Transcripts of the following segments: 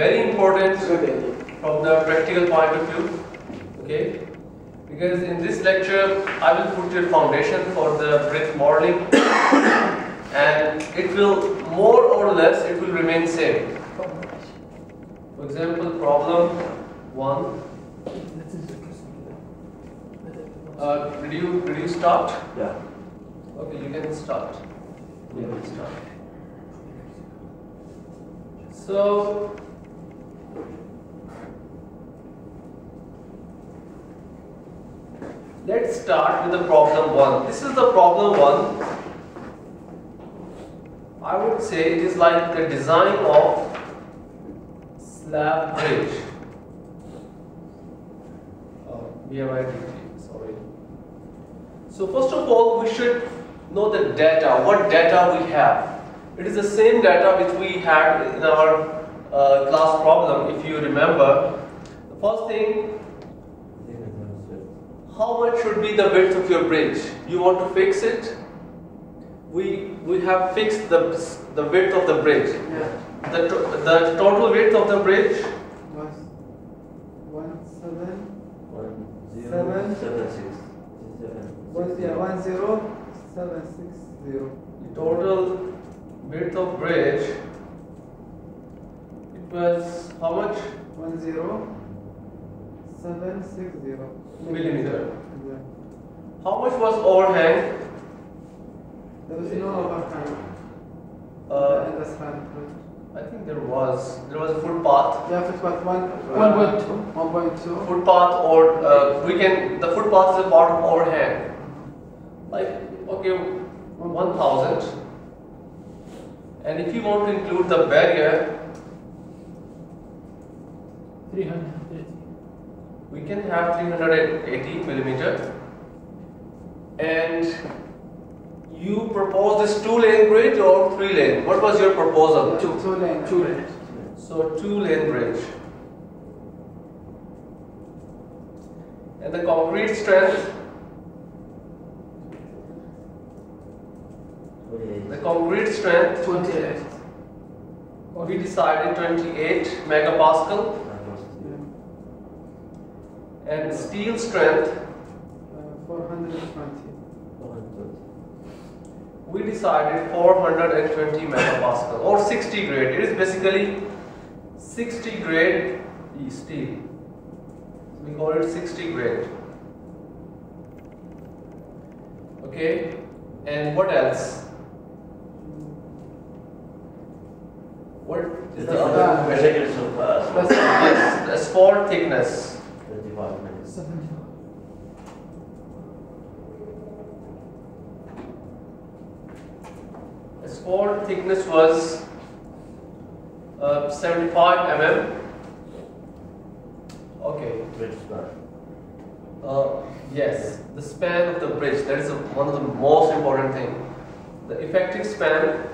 very important from the practical point of view. Okay? Because in this lecture, I will put your foundation for the bridge modeling and it will more or less it will remain same. For example, problem one. Uh, did you did you start? Yeah. Okay, you can start. You can start. So let's start with the problem one. This is the problem one. I would say it is like the design of slab bridge. Uh, sorry. So first of all, we should know the data, what data we have. It is the same data which we had in our uh, class problem, if you remember. The first thing, how much should be the width of your bridge? You want to fix it? We, we have fixed the, the width of the bridge. Yeah. The, to, the total width of the bridge, Was one seven One zero Seven. seven six seven. one yeah one zero seven six zero. the total width of bridge, it was how much? One zero seven six zero. Millimeter. Yeah. How much was overhang? There was no overhang. Uh, in the slab bridge. I think there was. There was a footpath. Yeah, footpath one. One point two. One point two. Footpath or uh, we can. The footpath is a part of overhang. Like okay, one thousand. And if you want to include the barrier, Three hundred. We can have 380 millimeter. And you propose this two lane bridge or three lane? What was your proposal? Two, two lane. Two lane So two lane bridge. And the concrete strength, the concrete strength, Twenty-eight. we decided 28 megapascal. And steel strength, Uh, Four hundred and twenty. we decided 420 megapascal or 60 grade. It is basically 60 grade steel. We call it 60 grade. Okay, and what else? What is the other Measurements of uh, That's- Yes, thickness. The thickness was uh, 75 mm. Okay. Bridge span. Uh, yes, the span of the bridge. That is a, one of the most important thing. The effective span.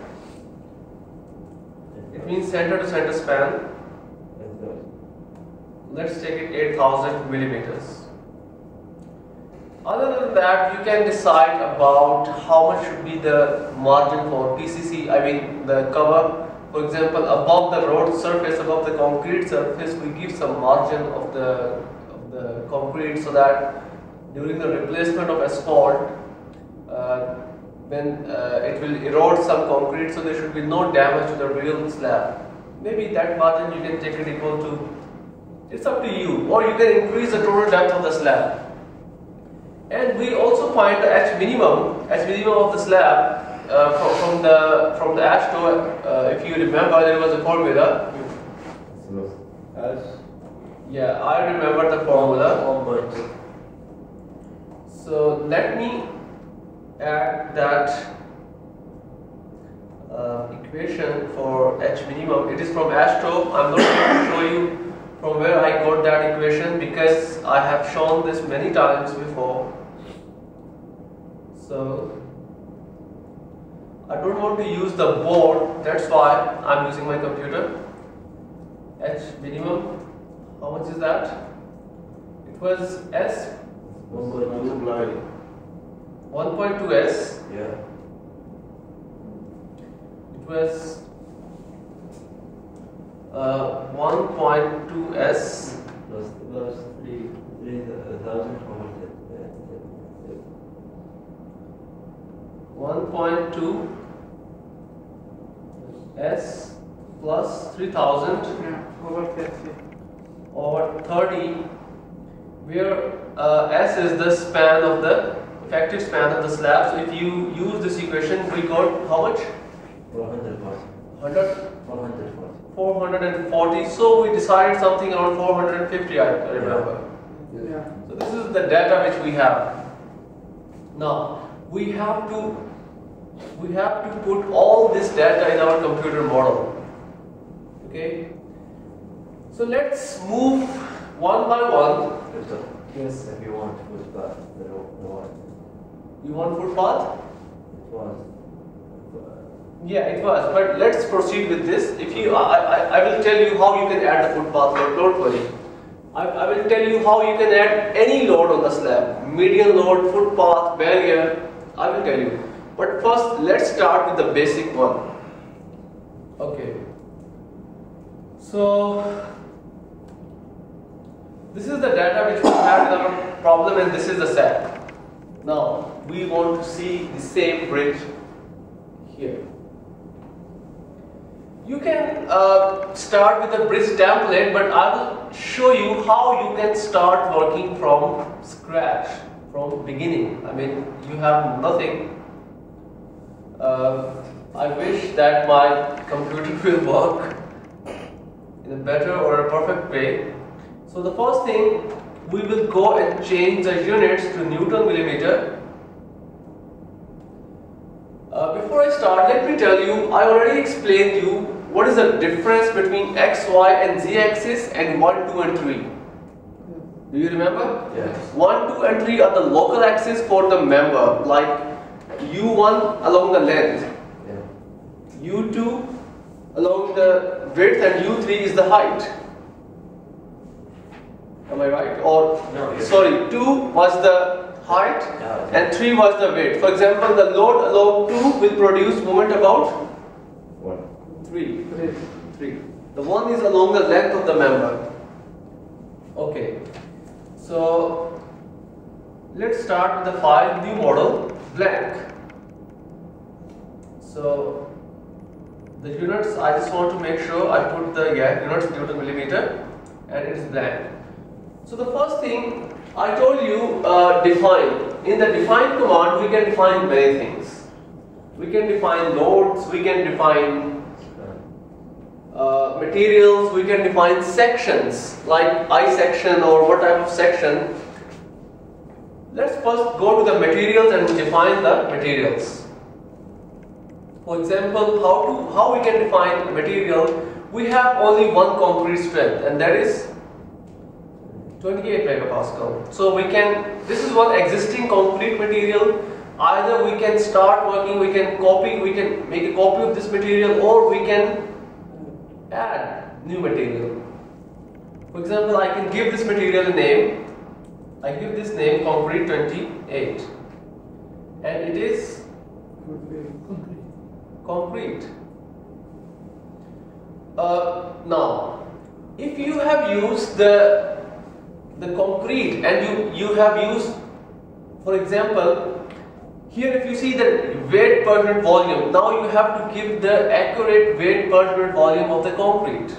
It means center to center span. Let's take it 8000 millimeters. Other than that, you can decide about how much should be the margin for PCC, I mean the cover. For example, above the road surface, above the concrete surface, we give some margin of the, of the concrete so that during the replacement of asphalt, uh, then uh, it will erode some concrete so there should be no damage to the real slab. Maybe that margin you can take it equal to it's up to you, or you can increase the total depth of the slab. And we also find the H minimum, H minimum of the slab uh, from, from the from the AASHTO. Uh, if you remember, there was a formula. As Yeah, I remember the formula. one point two. So let me add that uh, equation for H minimum. It is from AASHTO. I'm not going to show you from where I got that equation because I have shown this many times before. So I don't want to use the board, that's why I'm using my computer. H minimum, how much is that? It was S One point two nine. 1.2S, Yeah. it was uh, 1.2 S Plus, plus three, three thousand, how much that? uh, 1.2 S plus 3000 Yeah, over 30. over 30 where uh, S is the span of the effective span of the slab. So if you use this equation, we got how much? Four hundred forty. 100, Four hundred forty. 440. So we decided something around 450, I remember. Yeah. So this is the data which we have. Now we have to we have to put all this data in our computer model. Okay. So let's move one by one. Yes. If you want to push back the road, one, You want footpath? it was. Yeah, it was. But let's proceed with this. If you, I, I, I will tell you how you can add the footpath load. Don't worry. I, I will tell you how you can add any load on the slab. Median load, footpath, barrier. I will tell you. But first, let's start with the basic one. Okay. So, this is the data which we had in our problem, and this is the set. Now, we want to see the same bridge here. You can uh, start with a bridge template, but I will show you how you can start working from scratch, from beginning. I mean, you have nothing. Uh, I wish that my computer will work in a better or a perfect way. So the first thing, we will go and change the units to Newton millimeter uh, before I start, let me tell you, I already explained you what is the difference between x, y and z axis and 1, 2 and 3. Do you remember? Yes. 1, 2 and 3 are the local axis for the member like u1 along the length, Yeah. u2 along the width and u3 is the height. Am I right? Or No, sorry, 2 was the height Yeah. and 3 was the weight. For example, the load along 2 will produce moment about. 3. Three. 3. The one is along the length of the member. Okay. So let's start with the file new model blank. So the units I just want to make sure I put the yeah, units Newton millimeter and it is blank. So the first thing I told you uh, define. In the define command we can define many things. We can define loads, we can define Materials, we can define sections like I section or what type of section. Let's first go to the materials and define the materials. For example, how to how we can define material? We have only one concrete strength, and that is 28 megapascal. So we can. This is one existing concrete material. Either we can start working, we can copy, we can make a copy of this material, or we can add new material. For example, I can give this material a name. I give this name concrete 28 and it is Concrete. Uh, now, if you have used the the concrete and you you have used, for example, here if you see the weight per unit volume, now you have to give the accurate weight per unit volume of the concrete.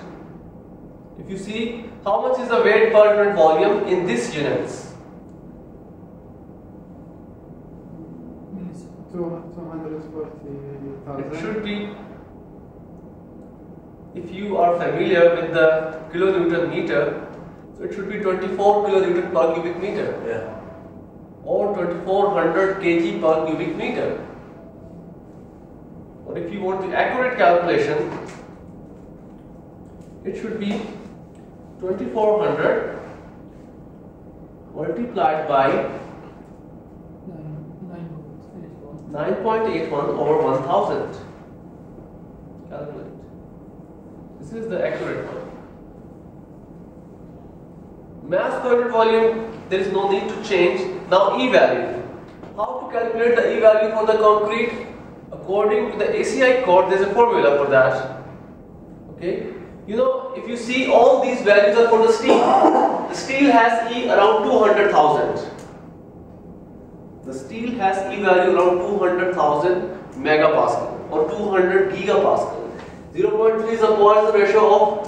If you see how much is the weight per unit volume in this units, Millisecond. two, 240,000. it should be. If you are familiar with the kilonewton meter, so it should be 24 kilonewton per cubic meter. Yeah. Or 2400 kg per cubic meter. Or if you want the accurate calculation, it should be 2400 multiplied by Nine, nine volts, eight volts. 9.81 over 1000. Calculate. This is the accurate one. Mass per unit volume, there is no need to change. Now E value. How to calculate the E value for the concrete? According to the ACI code, there is a formula for that. Okay. You know, if you see all these values are for the steel. The steel has E around 200,000. The steel has E value around 200,000 megapascal or 200 gigapascal. 0.3 is the Poisson ratio of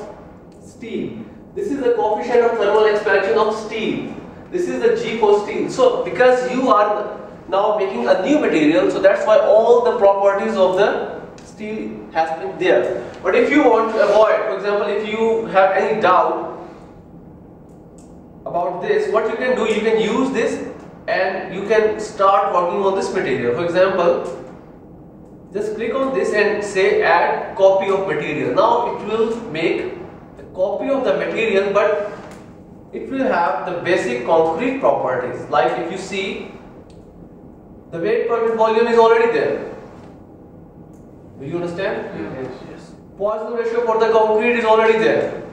steel. This is the coefficient of thermal expansion of steel. This is the G steel. So because you are now making a new material, so that's why all the properties of the steel has been there. But if you want to avoid, for example, if you have any doubt about this, what you can do, you can use this and you can start working on this material. For example, just click on this and say add copy of material. Now it will make a copy of the material but it will have the basic concrete properties. Like if you see the weight per unit volume is already there. Do you understand? Yes. Yes. Poisson ratio for the concrete is already there.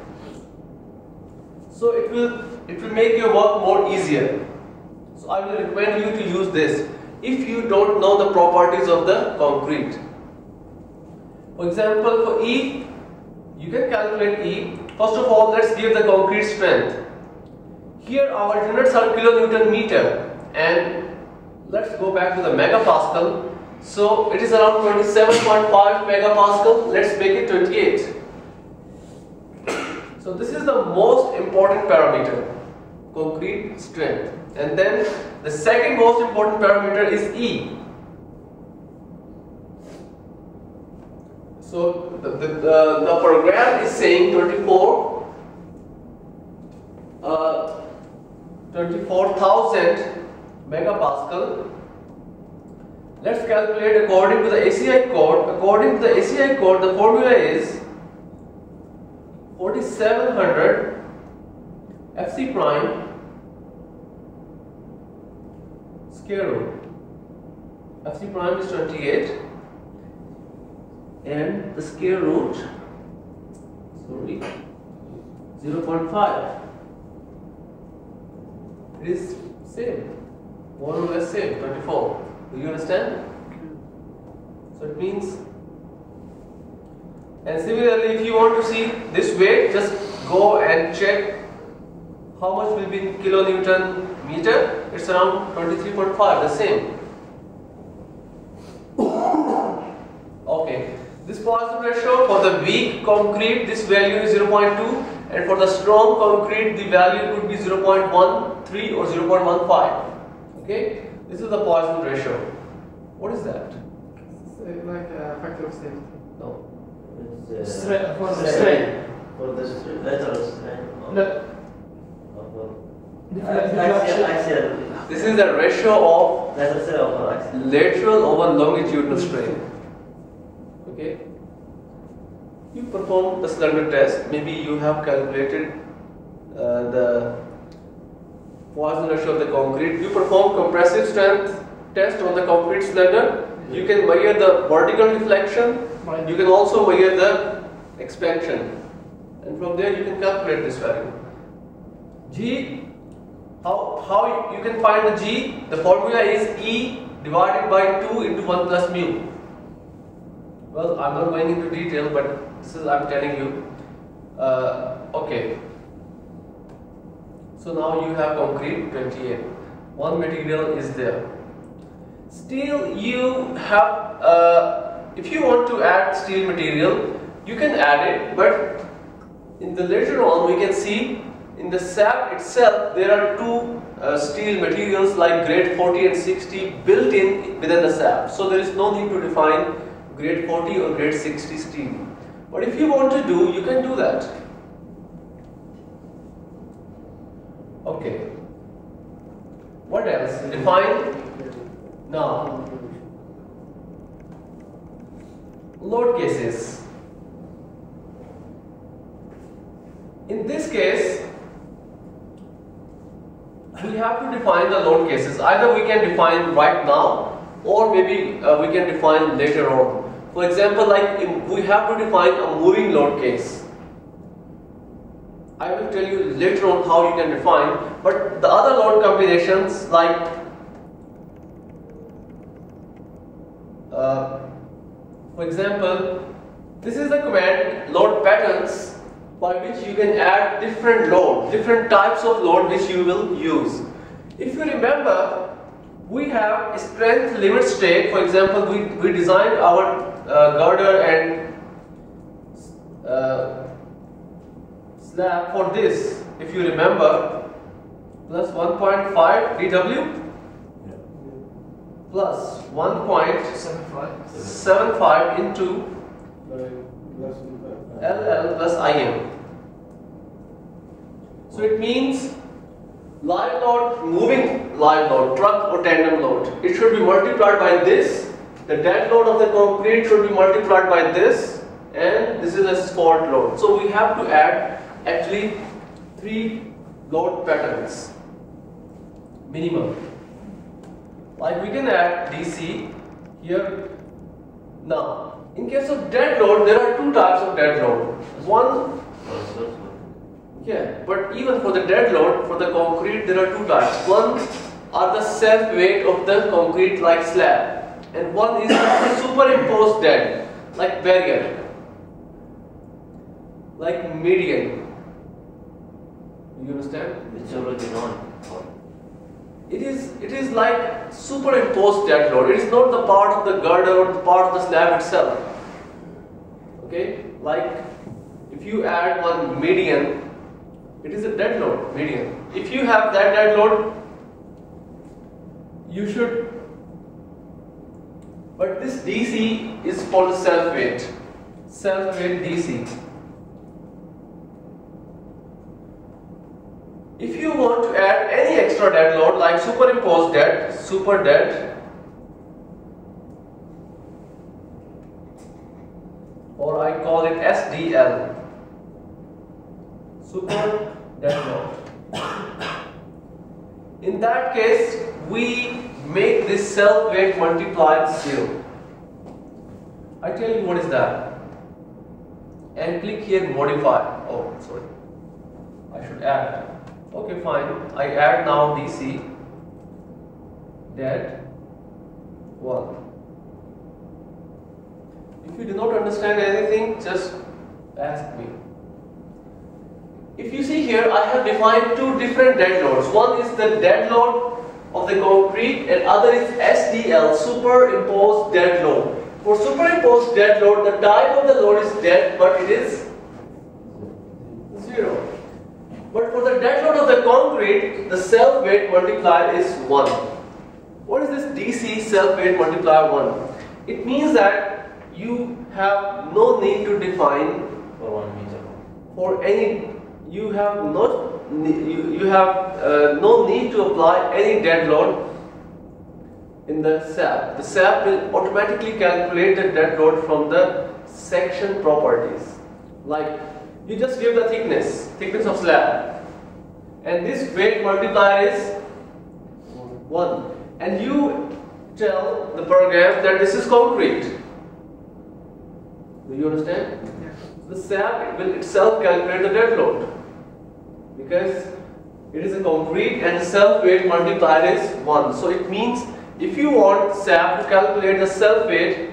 So it will it will make your work more easier. So I will recommend you to use this if you don't know the properties of the concrete. For example, for E, you can calculate E. First of all, let's give the concrete strength. Here our units are kilonewton meter and let's go back to the megapascal. So it is around 27.5 megapascal. Let's make it 28. So this is the most important parameter, concrete strength. And then the second most important parameter is E. So the, the, the, the program is saying 24 uh, 24,000 megapascal. Let's calculate according to the ACI code. According to the ACI code, the formula is 4700 FC prime square root. FC prime is 28 and the square root sorry 0.5 it is same more or less same 24 do you understand? So it means and similarly if you want to see this weight just go and check how much will be in kilonewton meter. It's around 23.5 the same. Okay. This Poisson ratio for the weak concrete this value is 0.2 and for the strong concrete the value could be 0.13 or 0.15 okay this is the Poisson ratio what is that It's uh, like a factor of safety. no It's, uh, Strain, for the strain. strain. For the strain, lateral strain. of- No, of, Axial, axial. this is the ratio of Lateral over axial. lateral over longitudinal strain. Okay. You perform the cylinder test. Maybe you have calculated uh, the Poisson ratio of the concrete. You perform compressive strength test on the concrete cylinder. You can measure the vertical deflection. You can also measure the expansion, and from there you can calculate this value. G how, how you can find the G? The formula is E divided by 2 into 1 plus mu. Well, I'm not going into detail, but this is I'm telling you. Uh, okay. So now you have concrete 28. One material is there. Still, you have. Uh, if you want to add steel material, you can add it, but in the later on we can see in the SAP itself there are two uh, steel materials like grade 40 and 60 built in within the SAP. So there is no need to define grade 40 or grade 60 steel. But if you want to do, you can do that. Okay. What else? Define now load cases. In this case, we have to define the load cases. Either we can define right now or maybe uh, we can define later on. For example, like we have to define a moving load case. I will tell you later on how you can define, but the other load combinations like uh, for example, this is the command load patterns by which you can add different load, different types of load which you will use. If you remember, we have strength limit state. For example, we, we designed our uh, girder and uh, for this. If you remember, plus 1.5 dW plus 1.75 into LL plus IM. So it means live load, moving live load, truck or tandem load. It should be multiplied by this. The dead load of the concrete should be multiplied by this, and this is a spot load. So we have to add actually three load patterns minimum. Like we can add DC here. Now, in case of dead load, there are two types of dead load. One yeah, but even for the dead load, for the concrete, there are two types. One are the self weight of the concrete like slab, and one is the superimposed dead, like barrier, like median. You understand? it's already known. It is it is like superimposed dead load. It is not the part of the girder or the part of the slab itself. Okay, like if you add one median, it is a dead load median. If you have that dead load, you should. But this DC is called self weight. Self weight DC. If you want to add any extra dead load like superimposed dead, super dead, or I call it SDL, super dead load. In that case, we make this self weight multiplied zero. I tell you what is that. And click here modify. Oh, sorry. I should add. Okay, fine. I add now DC. Dead. 1. If you do not understand anything, just ask me. If you see here, I have defined two different dead loads. One is the dead load of the concrete and other is SDL, superimposed dead load. For superimposed dead load, the type of the load is dead, but it is zero. But for the dead load of the concrete, the self weight multiplier is 1. What is this DC self weight multiplier 1? It means that you have no need to define for one meter. for any, you have not, you, you have uh, no need to apply any dead load in the SAP. The SAP will automatically calculate the dead load from the section properties. Like you just give the thickness, thickness of slab, and this weight multiplier is one, and you tell the program that this is concrete. Do you understand? The SAP will itself calculate the dead load because it is a concrete and self weight multiplier is 1. So it means if you want SAP to calculate the self weight,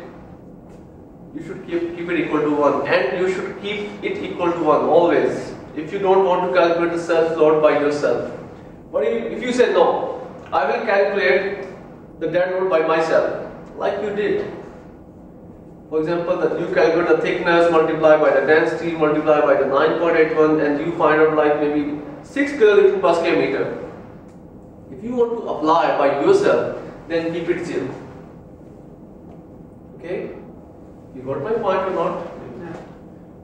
you should keep, keep it equal to 1 and you should keep it equal to 1 always if you don't want to calculate the self load by yourself. But if you say no, I will calculate the dead load by myself like you did. For example, that you calculate the thickness multiplied by the density multiplied by the 9.81 and you find out like maybe 6 kilonewton per square meter. If you want to apply by yourself, then keep it zero. Okay? You got my point or not?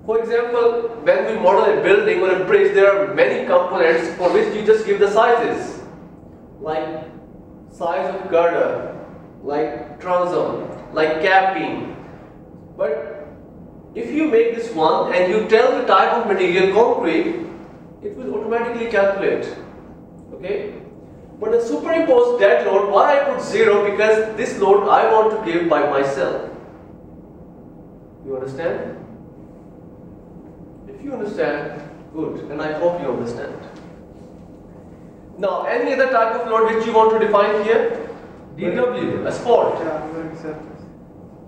For example, when we model a building or a bridge, there are many components for which you just give the sizes. Like size of girder, like transom, like capping. But if you make this one and you tell the type of material concrete, it will automatically calculate. Okay? But the superimposed dead load, why I put zero? Because this load I want to give by myself. You understand? If you understand, good, and I hope you understand. Now, any other type of load which you want to define here? DW, asphalt, Yeah, very surface.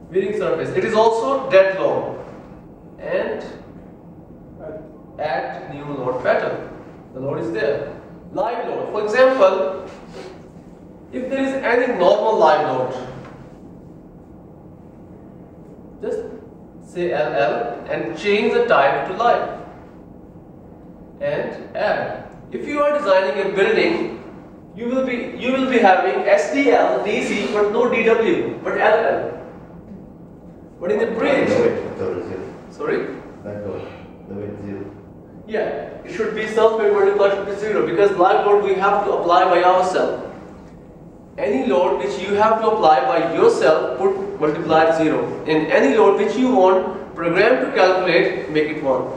wearing surface. It is also dead load. And add new load pattern. The load is there. Live load. For example, if there is any normal live load, just say LL and change the type to live and add. If you are designing a building, you will be you will be having SDL DC but no DW but LL. But in the bridge, The weight, total zero. sorry, That load, the weight zero. yeah, it should be self-weight multiplied should be zero because live load we have to apply by ourselves. Any load which you have to apply by yourself, put multiplied zero. In any load which you want program to calculate, make it one.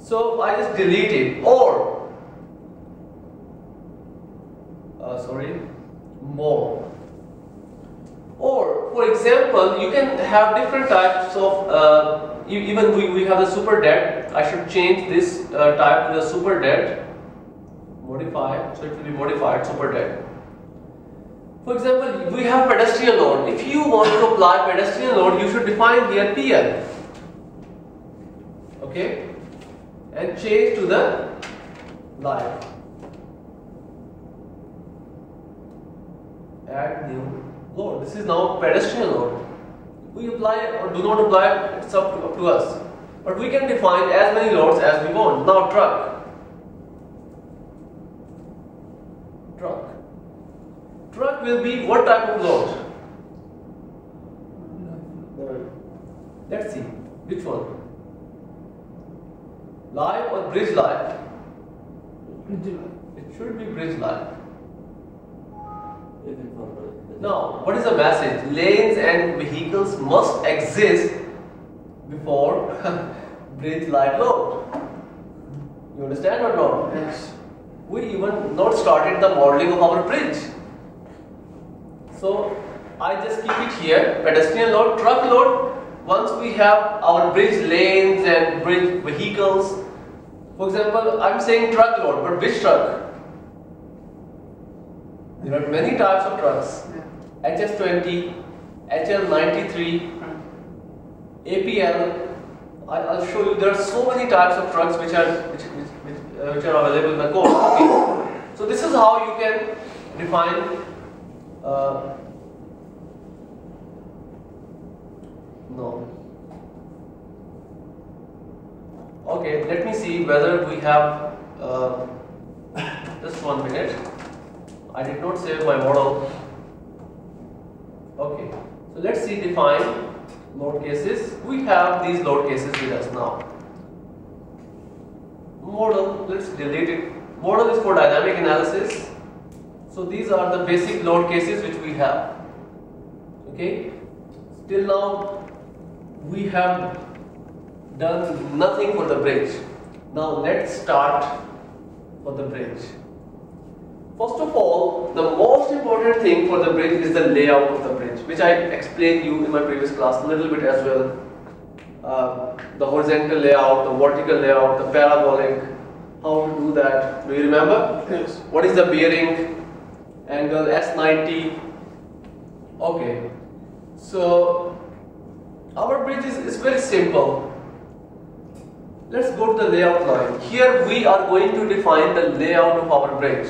So I just delete it or uh, sorry more. Or for example, you can have different types of uh, even we, we have the super dead. I should change this uh, type to the super dead. Modify, so it will be modified super dead. For example, we have pedestrian load. If you want to apply pedestrian load, you should define here PL. Okay? And change to the live. Add new load. This is now pedestrian load. We apply or do not apply, it's up to, up to us. But we can define as many loads as we want. Now truck. Truck. Truck will be what type of load? Let's see. Which one? Live or bridge live? Bridge live. It should be bridge live. Now, what is the message? Lanes and vehicles must exist before bridge live load. You understand or not? Yes. We even not started the modeling of our bridge. So I just keep it here, pedestrian load, truck load. Once we have our bridge lanes and bridge vehicles, for example, I'm saying truck load, but which truck? There are many types of trucks. HS20, HL93, APL. I'll show you. There are so many types of trucks which are which, which, which, uh, which are available in the code. So this is how you can define. Uh, no. Okay. Let me see whether we have. Uh, just one minute. I did not save my model. Okay, so let's see define load cases. We have these load cases with us now. Modal, let's delete it. Modal is for dynamic analysis. So these are the basic load cases which we have. Okay, till now we have done nothing for the bridge. Now let's start for the bridge. First of all, the most important thing for the bridge is the layout of the bridge, which I explained you in my previous class a little bit as well. Uh, the horizontal layout, the vertical layout, the parabolic, how to do that. Do you remember? Yes. What is the bearing? Angle S90. Okay. So our bridge is, is very simple. Let's go to the layout line. Here we are going to define the layout of our bridge.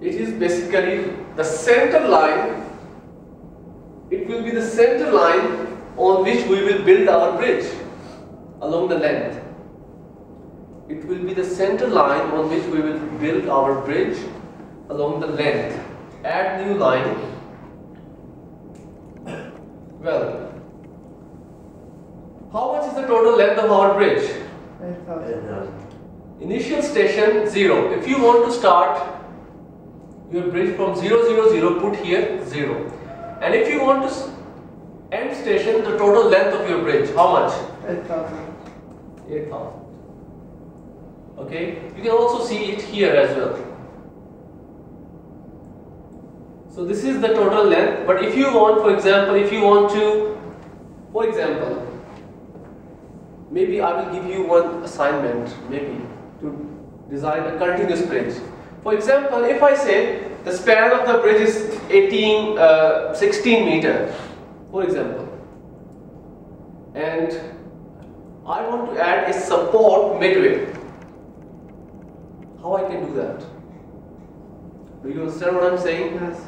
It is basically the center line. It will be the center line on which we will build our bridge along the length. It will be the center line on which we will build our bridge along the length. Add new line. Well, how much is the total length of our bridge? Eight thousand. Eight thousand. Initial station 0. If you want to start your bridge from 0, 0, 0, put here 0. And if you want to end station, the total length of your bridge, how much? Eight thousand. 8000. Okay, you can also see it here as well. So this is the total length, but if you want, for example, if you want to, for example, maybe I will give you one assignment, maybe, to design a continuous bridge. For example, if I say the span of the bridge is 18, uh, 16 meter, for example, and I want to add a support midway. How I can do that? Do you understand what I'm saying? Yes.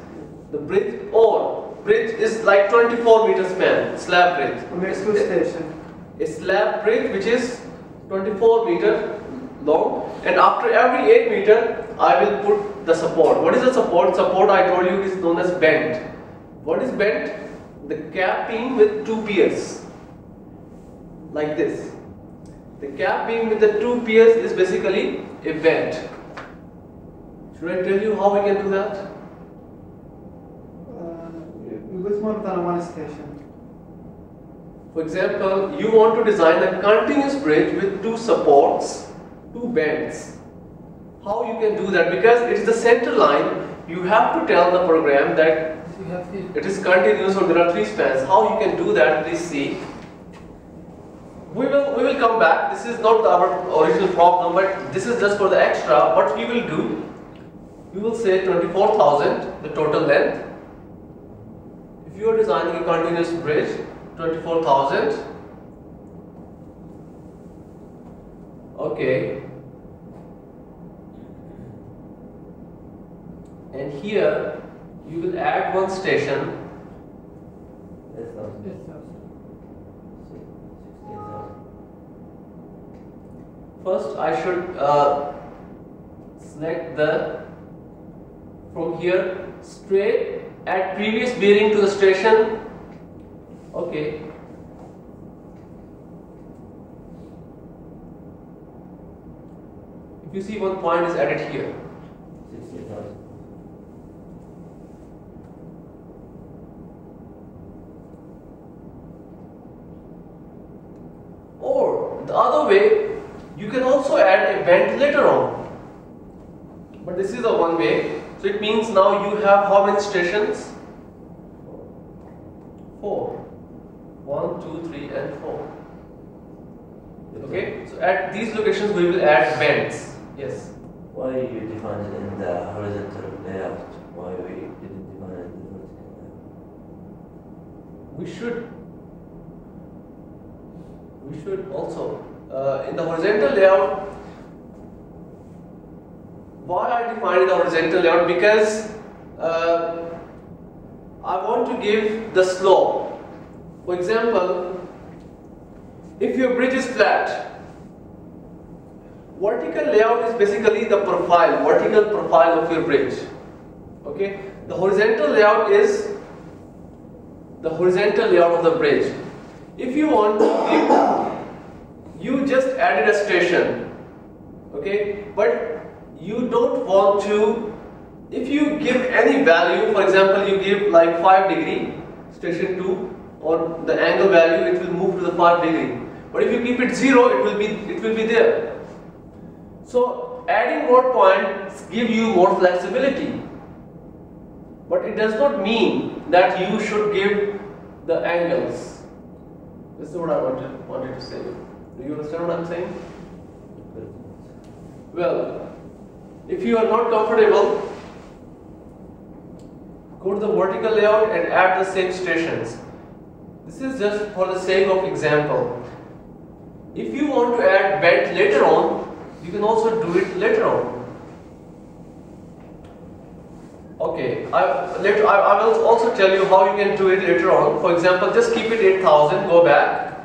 The bridge or bridge is like 24 meter span, slab bridge. Next to station. A slab bridge which is 24 meter long and after every 8 meter I will put the support. What is the support? Support I told you is known as bent. What is bent? The cap beam with two piers like this. The cap beam with the two piers is basically a bent. Should I tell you how we can do that? Which more than one station? For example, you want to design a continuous bridge with two supports, two bents. How you can do that? Because it is the center line, you have to tell the program that You have here. it is continuous or there are three spans. How you can do that, please see. We will, we will come back. This is not our original problem, but this is just for the extra. What we will do, we will say 24,000, the total length. If you are designing a continuous bridge, 24,000. Okay. And here you will add one station. Eight thousand. Yes, sir. Sixteen thousand. First, I should uh, select the from here straight at previous bearing to the station. Okay. If you see one point is added here. Or the other way, you can also add a bent later on. But this is the one way. So it means now you have how many stations? Four. One, two, three, and four. Okay. So at these locations we will add bents. Yes. Why you define it in the horizontal layout? Why we didn't define it in the vertical layout? We should. We should also uh, in the horizontal layout. Why I define the horizontal layout? Because uh, I want to give the slope. For example, if your bridge is flat, vertical layout is basically the profile, vertical profile of your bridge. Okay, the horizontal layout is the horizontal layout of the bridge. If you want to give, you just added a station, okay, but you don't want to, if you give any value, for example, you give like 5 degree, station 2, or the angle value, it will move to the 5 degree. But if you keep it 0, it will be, it will be there. So adding more points give you more flexibility. But it does not mean that you should give the angles. This is what I wanted, wanted to say. Do you understand what I'm saying? Well, if you are not comfortable, go to the vertical layout and add the same stations. This is just for the sake of example. If you want to add bent later on, you can also do it later on. Okay, I, later, I, I will also tell you how you can do it later on. For example, just keep it 8000, go back.